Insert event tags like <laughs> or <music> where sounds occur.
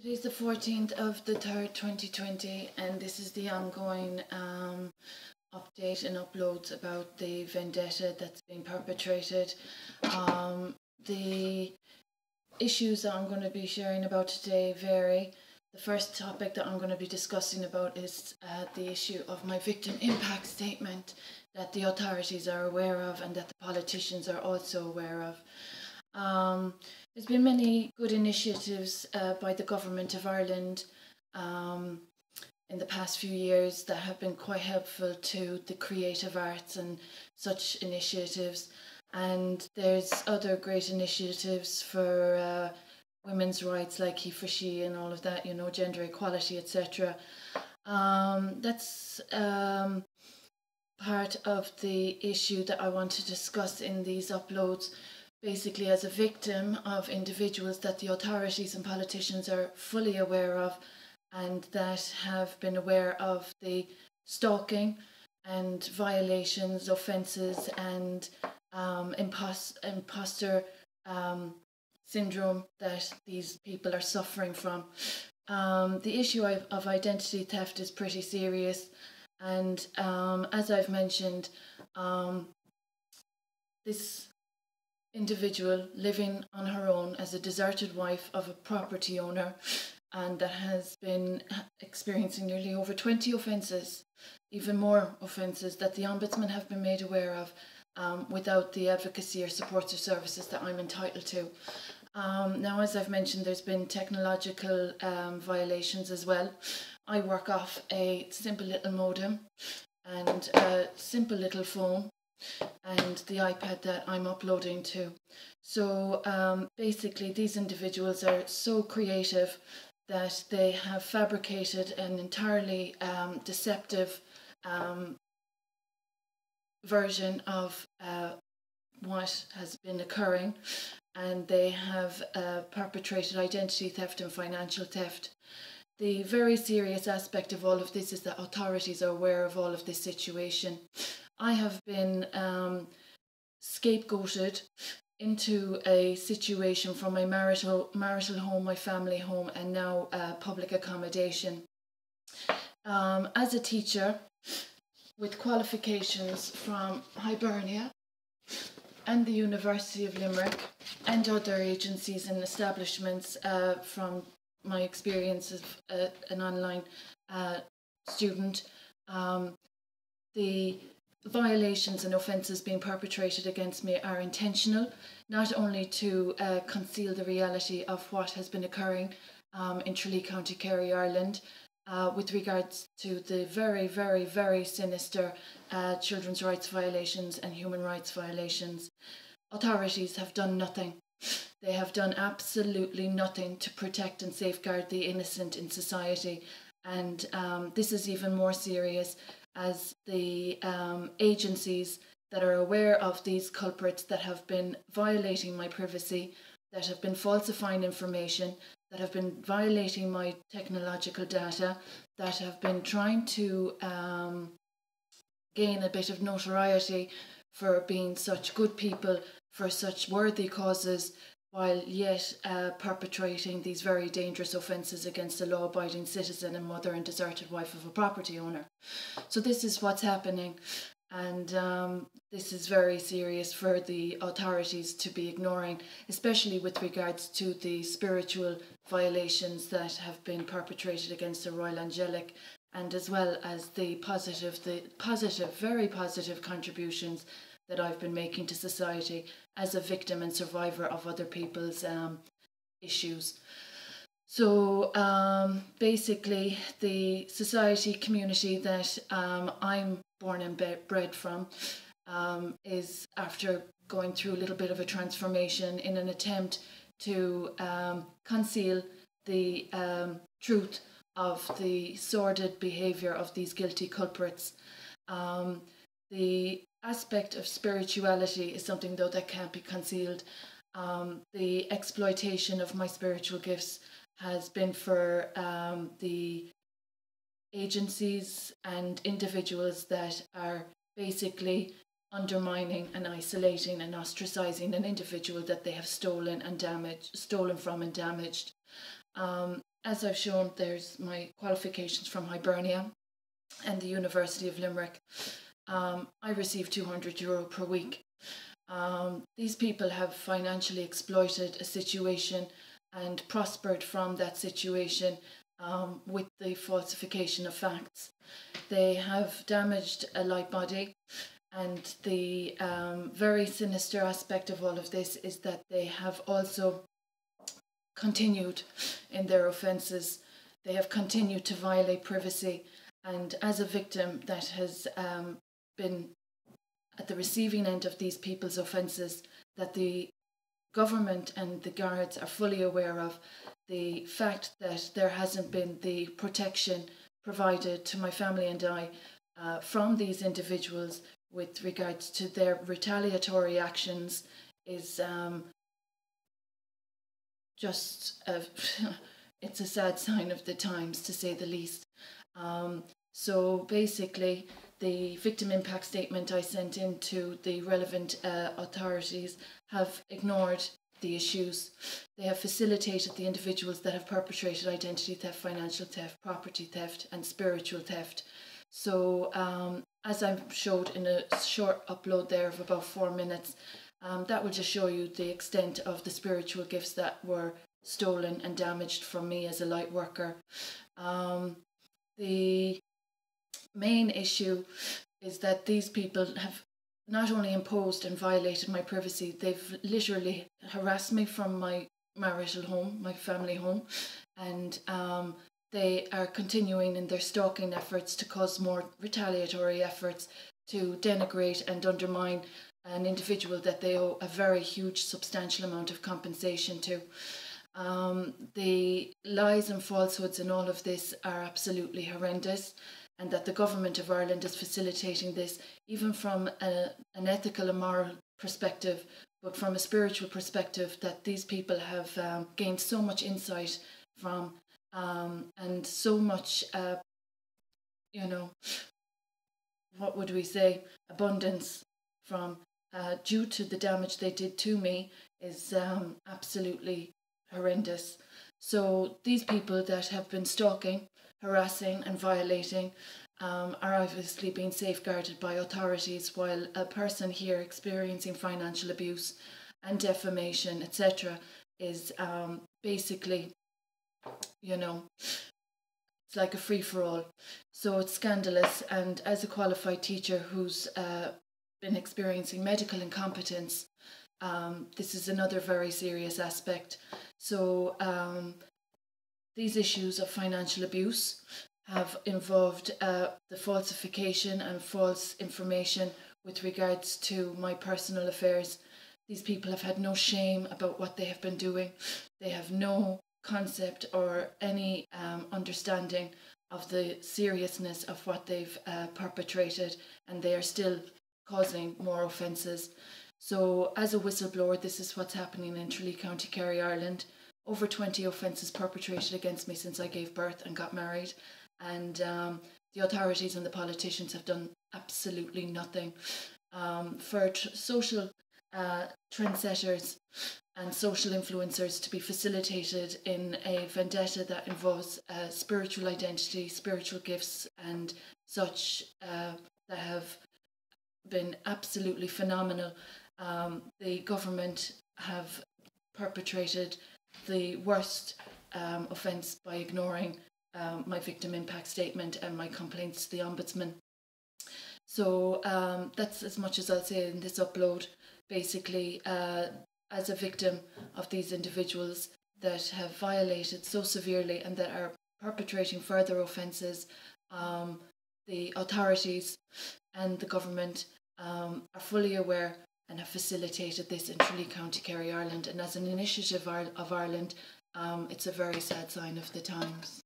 It is the 14th of the 3rd, 2020, and this is the ongoing um, update and uploads about the vendetta that's been perpetrated. Um, the issues that I'm going to be sharing about today vary. The first topic that I'm going to be discussing about is uh, the issue of my victim impact statement that the authorities are aware of and that the politicians are also aware of. Um, there's been many good initiatives uh, by the government of Ireland um, in the past few years that have been quite helpful to the creative arts and such initiatives. And there's other great initiatives for uh, women's rights like he for she and all of that, you know, gender equality, etc. Um, that's um, part of the issue that I want to discuss in these uploads basically as a victim of individuals that the authorities and politicians are fully aware of and that have been aware of the stalking and violations, offences, and um, impost- imposter um, syndrome that these people are suffering from. Um, the issue of, of, identity theft is pretty serious, and um, as I've mentioned, um, this individual living on her own as a deserted wife of a property owner and that has been experiencing nearly over 20 offences, even more offences that the Ombudsman have been made aware of um, without the advocacy or support or services that I'm entitled to. Um, now, as I've mentioned, there's been technological um, violations as well. I work off a simple little modem and a simple little phone and the iPad that I'm uploading to. So um, basically, these individuals are so creative that they have fabricated an entirely um, deceptive um, version of uh, what has been occurring, and they have uh, perpetrated identity theft and financial theft. The very serious aspect of all of this is that authorities are aware of all of this situation. I have been um, scapegoated into a situation from my marital marital home, my family home, and now uh, public accommodation. Um, as a teacher with qualifications from Hibernia and the University of Limerick and other agencies and establishments uh, from my experience as uh, an online uh, student, um, the violations and offences being perpetrated against me are intentional, not only to uh, conceal the reality of what has been occurring um, in Tralee County, Kerry, Ireland, uh, with regards to the very, very, very sinister uh, children's rights violations and human rights violations. Authorities have done nothing. They have done absolutely nothing to protect and safeguard the innocent in society. And um, this is even more serious as the um, agencies that are aware of these culprits that have been violating my privacy, that have been falsifying information, that have been violating my technological data, that have been trying to um, gain a bit of notoriety for being such good people, for such worthy causes, while yet uh, perpetrating these very dangerous offences against a law abiding citizen and mother and deserted wife of a property owner. So, this is what's happening, and um, this is very serious for the authorities to be ignoring, especially with regards to the spiritual violations that have been perpetrated against the Royal Angelic. And as well as the positive, the positive, very positive contributions that I've been making to society as a victim and survivor of other people's um, issues. So um, basically, the society community that um, I'm born and bred from um, is after going through a little bit of a transformation in an attempt to um, conceal the um, truth of the sordid behaviour of these guilty culprits. The aspect of spirituality is something though that can't be concealed. Um, the exploitation of my spiritual gifts has been for um, the agencies and individuals that are basically undermining and isolating and ostracizing an individual that they have stolen and damaged, stolen from and damaged. Um, as I've shown, there's my qualifications from Hibernia and the University of Limerick. Um, I receive 200 euro per week. Um, these people have financially exploited a situation and prospered from that situation um, with the falsification of facts. They have damaged a light body, and the um, very sinister aspect of all of this is that they have also continued in their offences. They have continued to violate privacy, and as a victim that has um, been at the receiving end of these people's offences, that the government and the guards are fully aware of the fact that there hasn't been the protection provided to my family and I uh, from these individuals with regards to their retaliatory actions is um, just a, <laughs> it's a sad sign of the times to say the least. Um, so basically, the victim impact statement I sent in to the relevant uh, authorities have ignored the issues. They have facilitated the individuals that have perpetrated identity theft, financial theft, property theft, and spiritual theft. So, um, as I showed in a short upload there of about four minutes, um, that will just show you the extent of the spiritual gifts that were stolen and damaged from me as a light worker. Um, the main issue is that these people have not only imposed and violated my privacy, they've literally harassed me from my marital home, my family home, and um, they are continuing in their stalking efforts to cause more retaliatory efforts to denigrate and undermine an individual that they owe a very huge, substantial amount of compensation to. Um, the lies and falsehoods in all of this are absolutely horrendous and that the government of Ireland is facilitating this, even from a, an ethical and moral perspective, but from a spiritual perspective, that these people have um, gained so much insight from um, and so much, uh, you know, what would we say, abundance from uh, due to the damage they did to me is um, absolutely horrendous. So these people that have been stalking harassing and violating um, are obviously being safeguarded by authorities, while a person here experiencing financial abuse and defamation, etc., is um, basically, you know, it's like a free for all. So it's scandalous. And as a qualified teacher who's uh, been experiencing medical incompetence, um, this is another very serious aspect. So um, these issues of financial abuse have involved uh, the falsification and false information with regards to my personal affairs. These people have had no shame about what they have been doing. They have no concept or any um, understanding of the seriousness of what they've uh, perpetrated, and they are still causing more offences. So, as a whistleblower, this is what's happening in Tralee County, Kerry, Ireland over 20 offences perpetrated against me since I gave birth and got married. And um, the authorities and the politicians have done absolutely nothing. Um, for tr- social uh, trendsetters and social influencers to be facilitated in a vendetta that involves uh, spiritual identity, spiritual gifts, and such uh, that have been absolutely phenomenal. Um, the government have perpetrated the worst um, offence by ignoring um, my victim impact statement and my complaints to the Ombudsman. So um, that's as much as I'll say in this upload. Basically, uh, as a victim of these individuals that have violated so severely and that are perpetrating further offences, um, the authorities and the government um, are fully aware and have facilitated this in Tralee County, Kerry, Ireland. And as an initiative of Ireland, um, it's a very sad sign of the times.